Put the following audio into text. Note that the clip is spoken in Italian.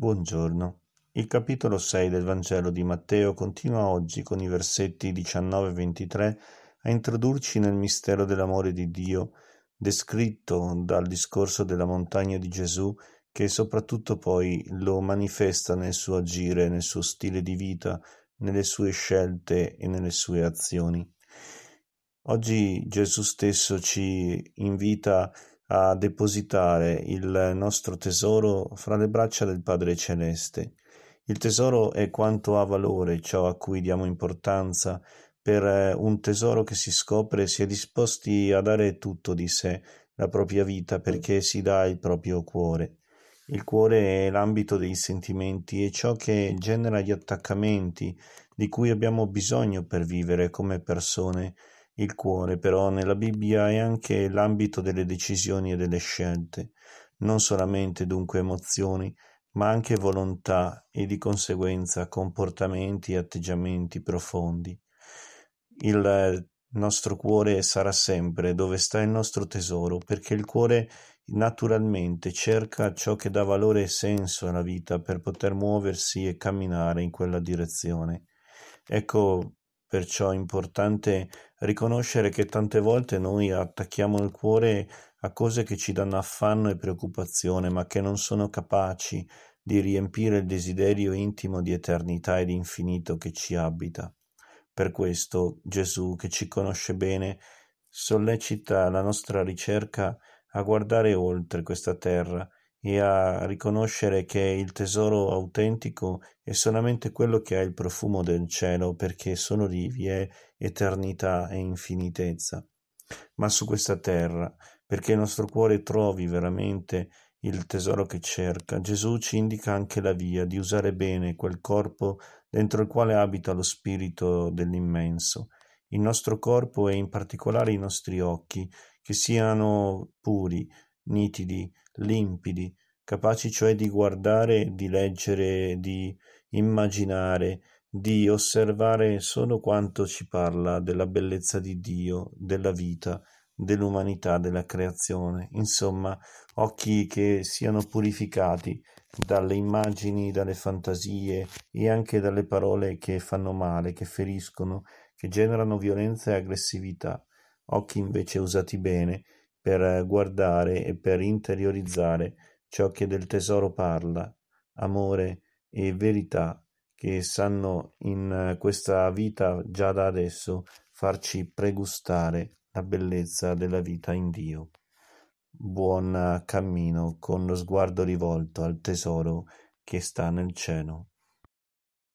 Buongiorno. Il capitolo 6 del Vangelo di Matteo continua oggi con i versetti 19 e 23 a introdurci nel mistero dell'amore di Dio, descritto dal discorso della montagna di Gesù, che soprattutto poi lo manifesta nel suo agire, nel suo stile di vita, nelle sue scelte e nelle sue azioni. Oggi Gesù stesso ci invita a depositare il nostro tesoro fra le braccia del Padre Celeste. Il tesoro è quanto ha valore, ciò a cui diamo importanza. Per eh, un tesoro che si scopre si è disposti a dare tutto di sé, la propria vita, perché si dà il proprio cuore. Il cuore è l'ambito dei sentimenti, è ciò che genera gli attaccamenti di cui abbiamo bisogno per vivere come persone il cuore, però, nella Bibbia è anche l'ambito delle decisioni e delle scelte, non solamente dunque emozioni, ma anche volontà e di conseguenza comportamenti e atteggiamenti profondi. Il nostro cuore sarà sempre dove sta il nostro tesoro, perché il cuore naturalmente cerca ciò che dà valore e senso alla vita per poter muoversi e camminare in quella direzione. Ecco Perciò è importante riconoscere che tante volte noi attacchiamo il cuore a cose che ci danno affanno e preoccupazione, ma che non sono capaci di riempire il desiderio intimo di eternità e di infinito che ci abita. Per questo Gesù, che ci conosce bene, sollecita la nostra ricerca a guardare oltre questa terra e a riconoscere che il tesoro autentico è solamente quello che ha il profumo del cielo, perché sono lì vi è eternità e infinitezza. Ma su questa terra, perché il nostro cuore trovi veramente il tesoro che cerca, Gesù ci indica anche la via di usare bene quel corpo dentro il quale abita lo spirito dell'immenso. Il nostro corpo e in particolare i nostri occhi, che siano puri, nitidi, limpidi, capaci cioè di guardare, di leggere, di immaginare, di osservare solo quanto ci parla della bellezza di Dio, della vita, dell'umanità, della creazione, insomma, occhi che siano purificati dalle immagini, dalle fantasie e anche dalle parole che fanno male, che feriscono, che generano violenza e aggressività, occhi invece usati bene per guardare e per interiorizzare ciò che del tesoro parla, amore e verità che sanno in questa vita già da adesso farci pregustare la bellezza della vita in Dio. Buon cammino con lo sguardo rivolto al tesoro che sta nel cielo.